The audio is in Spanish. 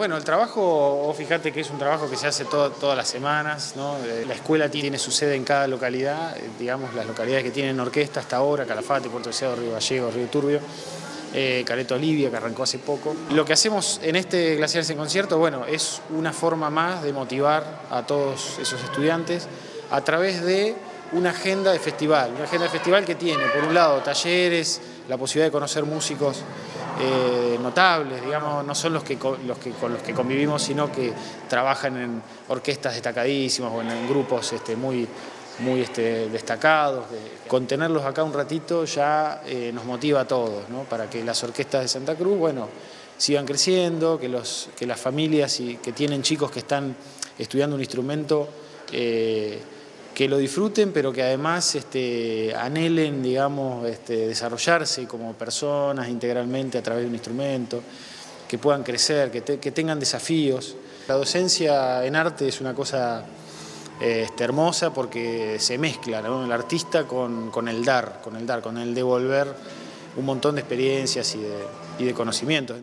Bueno, el trabajo, fíjate que es un trabajo que se hace todas las semanas, ¿no? Eh, la escuela tiene su sede en cada localidad, eh, digamos las localidades que tienen orquesta hasta ahora, Calafate, Puerto Deseado, Río Gallego, Río Turbio, eh, Careto Olivia, que arrancó hace poco. Lo que hacemos en este Glaciares en Concierto, bueno, es una forma más de motivar a todos esos estudiantes a través de una agenda de festival, una agenda de festival que tiene, por un lado, talleres, la posibilidad de conocer músicos eh, notables, digamos, no son los que, los que, con los que convivimos, sino que trabajan en orquestas destacadísimas o en, grupos este, muy, muy este, destacados. Con tenerlos acá un ratito ya eh, nos motiva a todos, ¿no? para que las orquestas de Santa Cruz, bueno, sigan creciendo, que, los, que las familias y, que tienen chicos que están estudiando un instrumento eh, que lo disfruten, pero que además este, anhelen, digamos, este, desarrollarse como personas integralmente a través de un instrumento, que puedan crecer, que, tengan desafíos. La docencia en arte es una cosa este, hermosa porque se mezcla el artista con, el dar, con el dar, con el devolver un montón de experiencias y de, y de conocimientos.